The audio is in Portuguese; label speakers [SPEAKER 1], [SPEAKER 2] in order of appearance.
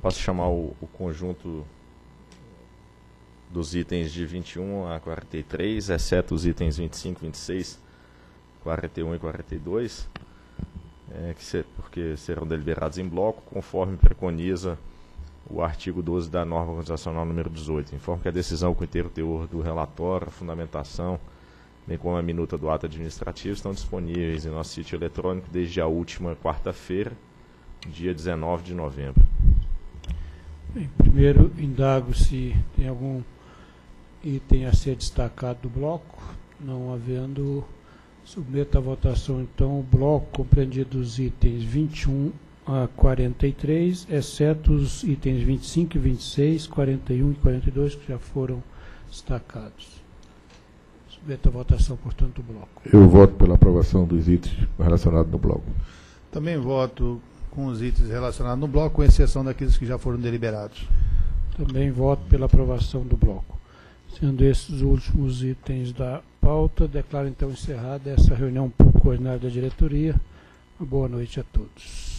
[SPEAKER 1] Posso chamar o, o conjunto dos itens de 21 a 43, exceto os itens 25, 26, 41 e 42, é, que ser, porque serão deliberados em bloco, conforme preconiza o artigo 12 da norma organizacional número 18. Informo que a decisão com inteiro teor do relatório, a fundamentação, bem como a minuta do ato administrativo, estão disponíveis em nosso sítio eletrônico desde a última quarta-feira, dia 19 de novembro.
[SPEAKER 2] Bem, primeiro, indago se tem algum item a ser destacado do bloco. Não havendo, submeto à votação, então, o bloco compreendido dos itens 21 a 43, exceto os itens 25 e 26, 41 e 42, que já foram destacados. Submeto à votação, portanto, o bloco.
[SPEAKER 3] Eu voto pela aprovação dos itens relacionados no bloco.
[SPEAKER 4] Também voto com os itens relacionados no bloco, com exceção daqueles que já foram deliberados.
[SPEAKER 2] Também voto pela aprovação do bloco. Sendo esses os últimos itens da pauta, declaro então encerrada essa reunião pouco ordinária da diretoria. Boa noite a todos.